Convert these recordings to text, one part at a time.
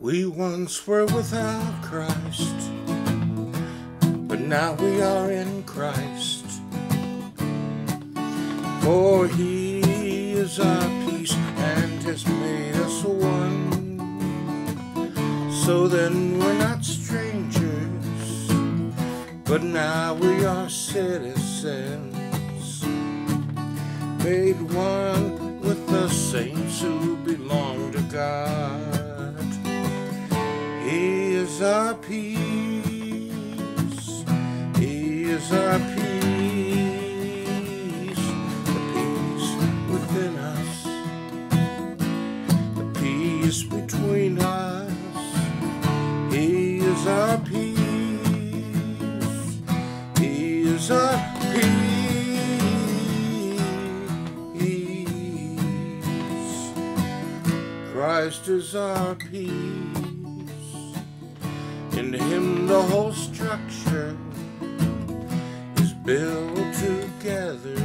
We once were without Christ, but now we are in Christ. For he is our peace and has made us one. So then we're not strangers, but now we are citizens. Made one with the saints who belong to God. Is our peace. He is our peace. The peace within us. The peace between us. He is our peace. He is our peace. Christ is our peace. In him the whole structure is built together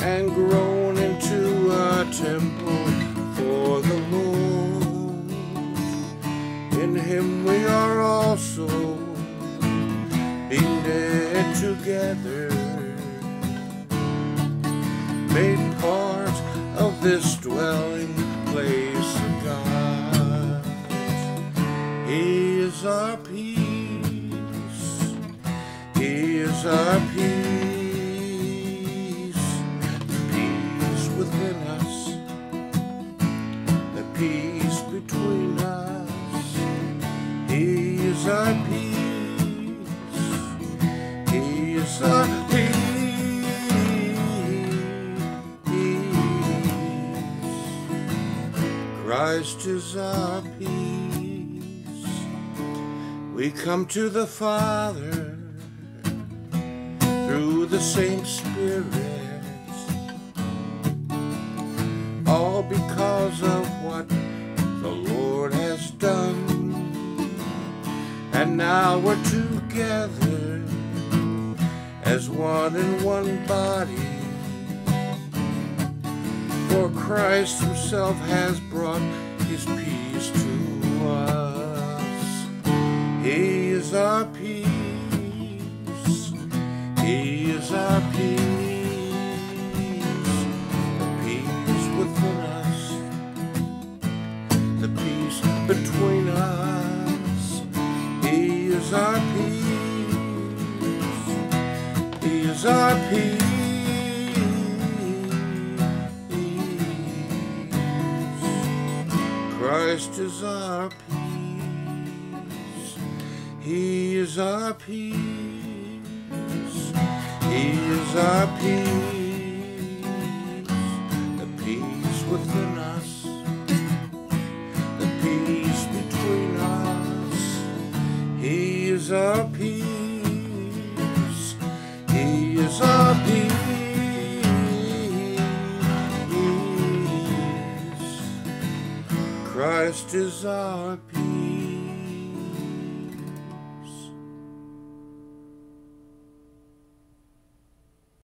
and grown into a temple for the Lord. In him we are also being together, made part of this dwelling place our peace. He is our peace. The peace within us. The peace between us. He is our peace. He is our peace. Christ is our peace. We come to the Father through the same Spirit, all because of what the Lord has done. And now we're together as one in one body. For Christ Himself has brought His peace to us. Is our peace. He is our peace. The peace within us. The peace between us. He is our peace. He is our peace. Christ is our peace. He is our peace. He is our peace. The peace within us. The peace between us. He is our peace. He is our peace. Christ is our peace.